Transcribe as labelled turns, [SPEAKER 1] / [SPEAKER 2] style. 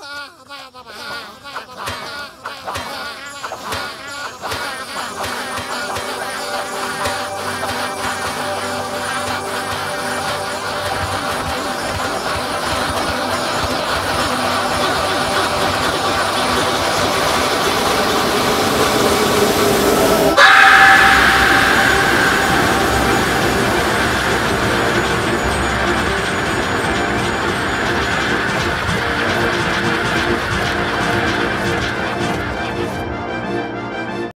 [SPEAKER 1] Ah,